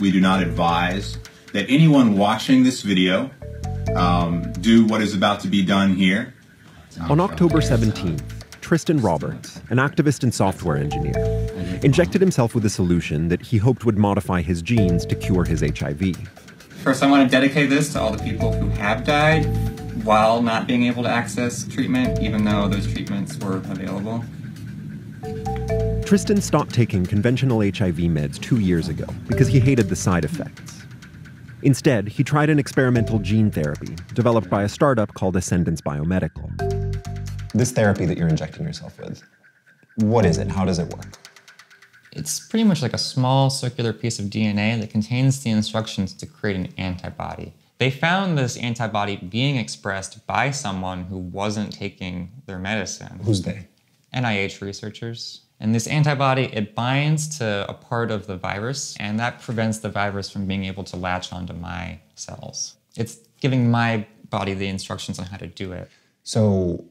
We do not advise that anyone watching this video um, do what is about to be done here. On October 17th, Tristan Roberts, an activist and software engineer, injected himself with a solution that he hoped would modify his genes to cure his HIV. First, I want to dedicate this to all the people who have died while not being able to access treatment, even though those treatments were available. Tristan stopped taking conventional HIV meds two years ago because he hated the side effects. Instead, he tried an experimental gene therapy developed by a startup called Ascendance Biomedical. This therapy that you're injecting yourself with, what is it? How does it work? It's pretty much like a small circular piece of DNA that contains the instructions to create an antibody. They found this antibody being expressed by someone who wasn't taking their medicine. Who's they? NIH researchers. And this antibody, it binds to a part of the virus, and that prevents the virus from being able to latch onto my cells. It's giving my body the instructions on how to do it. So,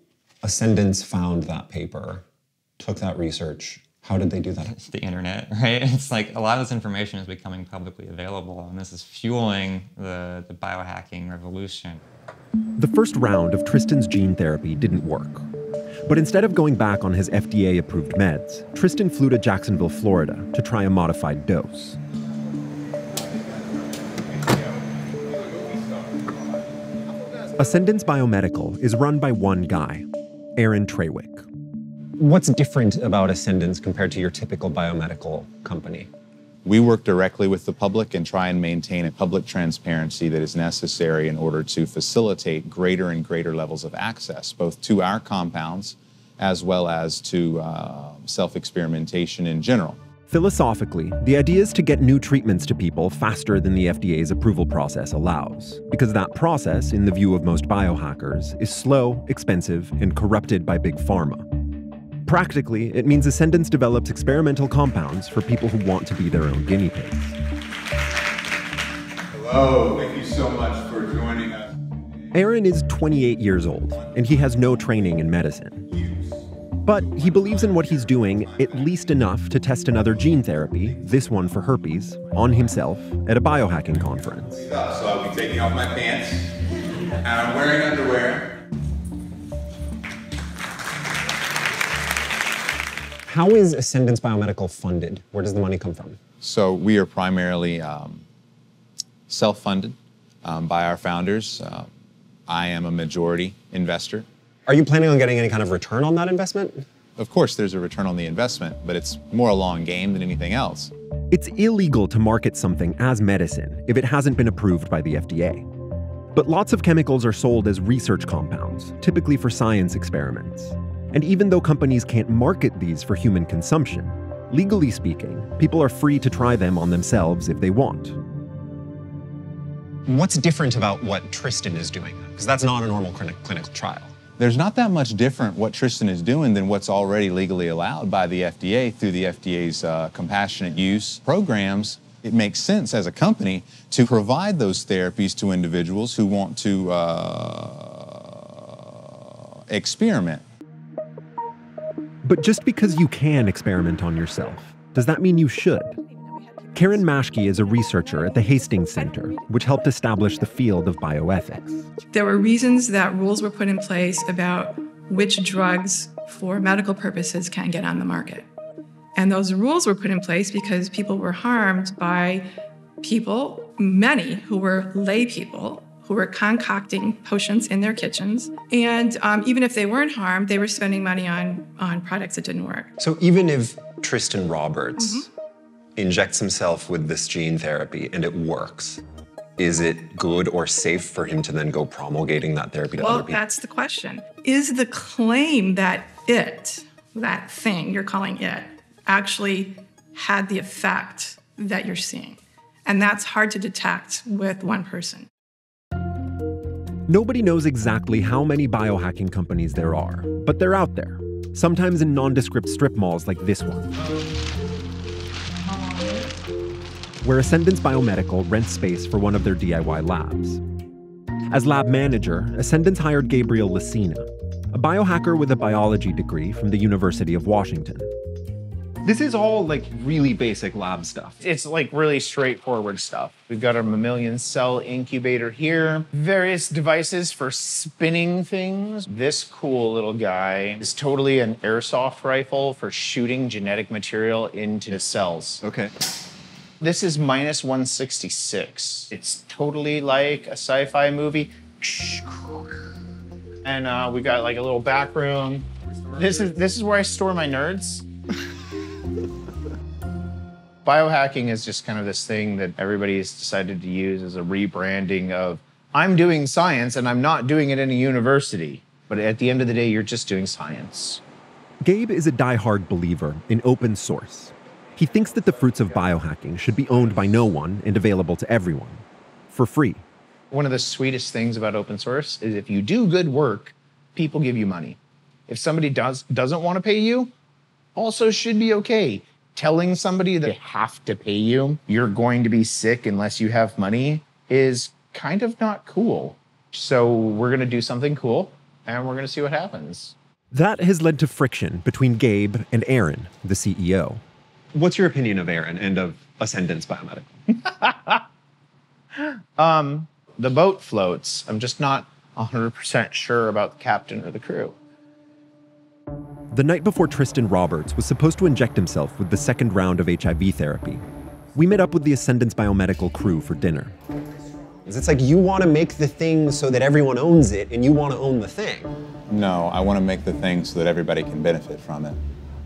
Ascendance found that paper, took that research. How did they do that? The internet, right? It's like a lot of this information is becoming publicly available, and this is fueling the, the biohacking revolution. The first round of Tristan's gene therapy didn't work. But instead of going back on his FDA approved meds, Tristan flew to Jacksonville, Florida to try a modified dose. Ascendance Biomedical is run by one guy, Aaron Traywick. What's different about Ascendance compared to your typical biomedical company? We work directly with the public and try and maintain a public transparency that is necessary in order to facilitate greater and greater levels of access, both to our compounds as well as to uh, self experimentation in general. Philosophically, the idea is to get new treatments to people faster than the FDA's approval process allows, because that process, in the view of most biohackers, is slow, expensive, and corrupted by big pharma. Practically, it means Ascendance develops experimental compounds for people who want to be their own guinea pigs. Hello, thank you so much for joining us. Aaron is 28 years old, and he has no training in medicine. But he believes in what he's doing at least enough to test another gene therapy, this one for herpes, on himself at a biohacking conference. So I'll be taking off my pants, and I'm wearing underwear. How is Ascendance Biomedical funded? Where does the money come from? So we are primarily um, self-funded um, by our founders. Uh, I am a majority investor. Are you planning on getting any kind of return on that investment? Of course, there's a return on the investment, but it's more a long game than anything else. It's illegal to market something as medicine if it hasn't been approved by the FDA. But lots of chemicals are sold as research compounds, typically for science experiments. And even though companies can't market these for human consumption, legally speaking, people are free to try them on themselves if they want. What's different about what Tristan is doing? Because that's not a normal clinical trial. There's not that much different what Tristan is doing than what's already legally allowed by the FDA through the FDA's uh, compassionate use programs. It makes sense as a company to provide those therapies to individuals who want to uh, experiment. But just because you can experiment on yourself, does that mean you should? Karen Maschke is a researcher at the Hastings Center, which helped establish the field of bioethics. There were reasons that rules were put in place about which drugs for medical purposes can get on the market. And those rules were put in place because people were harmed by people, many who were lay people, who were concocting potions in their kitchens. And um, even if they weren't harmed, they were spending money on, on products that didn't work. So even if Tristan Roberts mm-hmm injects himself with this gene therapy and it works, is it good or safe for him to then go promulgating that therapy to well, other people? Well, that's the question. Is the claim that it, that thing you're calling it, actually had the effect that you're seeing? And that's hard to detect with one person. Nobody knows exactly how many biohacking companies there are, but they're out there, sometimes in nondescript strip malls like this one where Ascendance Biomedical rents space for one of their DIY labs. As lab manager, Ascendance hired Gabriel Licina, a biohacker with a biology degree from the University of Washington. This is all like really basic lab stuff. It's like really straightforward stuff. We've got our mammalian cell incubator here, various devices for spinning things. This cool little guy is totally an airsoft rifle for shooting genetic material into the cells. Okay. This is minus 166. It's totally like a sci fi movie. And uh, we got like a little back room. This is this is where I store my nerds. Biohacking is just kind of this thing that everybody's decided to use as a rebranding of I'm doing science and I'm not doing it in a university. But at the end of the day, you're just doing science. Gabe is a die-hard believer in open source. He thinks that the fruits of biohacking should be owned by no one and available to everyone for free. One of the sweetest things about open source is if you do good work, people give you money. If somebody does doesn't want to pay you, also should be okay. Telling somebody that they have to pay you, you're going to be sick unless you have money is kind of not cool. So we're going to do something cool and we're going to see what happens. That has led to friction between Gabe and Aaron, the E CEO. What's your opinion of Aaron and of Ascendance Biomedical? Um, the boat floats. I'm just not 100% sure about the captain or the crew. The night before Tristan Roberts was supposed to inject himself with the second round of HIV therapy, we met up with the Ascendance Biomedical crew for dinner. It's like you want to make the thing so that everyone owns it, and you want to own the thing. No, I want to make the thing so that everybody can benefit from it.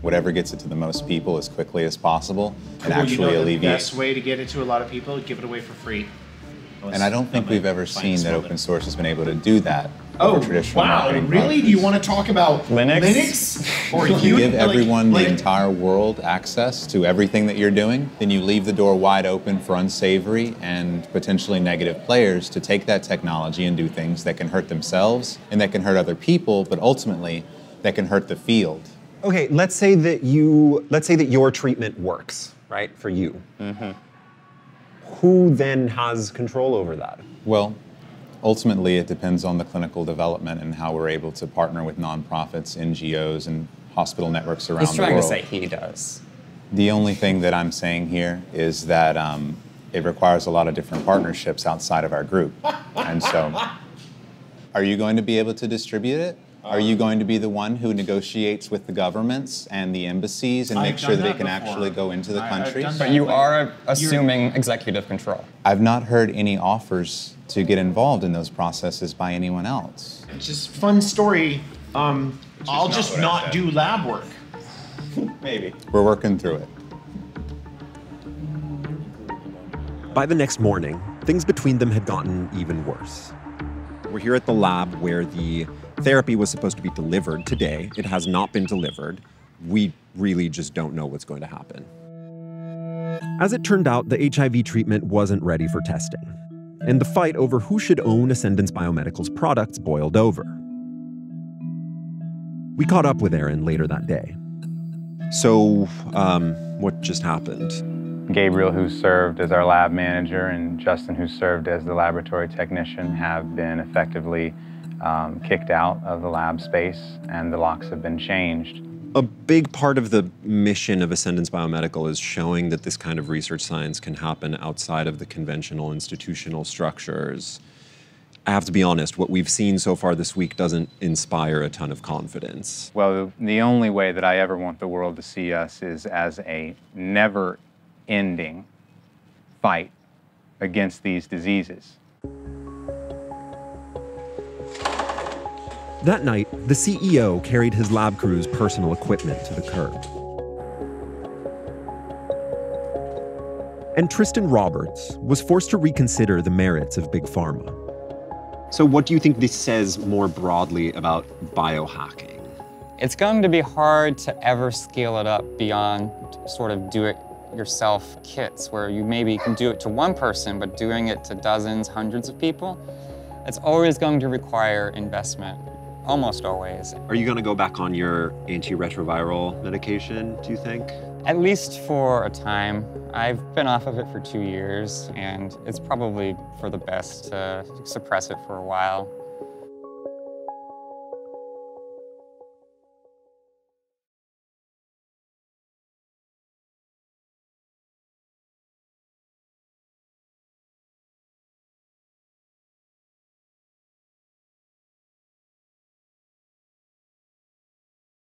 Whatever gets it to the most people as quickly as possible and actually alleviate. way to get it to a lot of people, give it away for free. And I don't think we've ever seen that open source has been able to do that Oh, traditional wow, marketing really? Do you want to talk about Linux? Linux? Or If you you give everyone like- the entire world access to everything that you're doing, then you leave the door wide open for unsavory and potentially negative players to take that technology and do things that can hurt themselves and that can hurt other people, but ultimately that can hurt the field. Okay, let's say that you let's say that your treatment works, right, for you. Mm-hmm. Who then has control over that? Well, ultimately, it depends on the clinical development and how we're able to partner with nonprofits, NGOs, and hospital networks around He's the world. He's trying to say he does. The only thing that I'm saying here is that um, it requires a lot of different partnerships outside of our group. And so, are you going to be able to distribute it? Are you going to be the one who negotiates with the governments and the embassies and make I've sure done that they can before. actually go into the I- I've countries? But you Like, are you're- assuming executive control. I've not heard any offers to get involved in those processes by anyone else. It's just fun story. Um, I'll not just what not do lab work. Maybe. We're working through it. By the next morning, things between them had gotten even worse. We're here at the lab where the therapy was supposed to be delivered today. It has not been delivered. We really just don't know what's going to happen. As it turned out, the HIV treatment wasn't ready for testing. And the fight over who should own Ascendance Biomedical's products boiled over. We caught up with Aaron later that day. So, um, what just happened? Gabriel, who served as our lab manager, and Justin, who served as the laboratory technician, have been effectively um, kicked out of the lab space, and the locks have been changed. A big part of the mission of Ascendance Biomedical is showing that this kind of research science can happen outside of the conventional institutional structures. I have to be honest, what we've seen so far this week doesn't inspire a ton of confidence. Well, the only way that I ever want the world to see us is as a never ending fight against these diseases. That night, the CEO carried his lab crew's personal equipment to the curb. And Tristan Roberts was forced to reconsider the merits of Big Pharma. So, what do you think this says more broadly about biohacking? It's going to be hard to ever scale it up beyond sort of do it yourself kits where you maybe can do it to one person, but doing it to dozens, hundreds of people, it's always going to require investment, almost always. Are you going to go back on your antiretroviral medication, do you think? At least for a time. I've been off of it for two years, and it's probably for the best to suppress it for a while.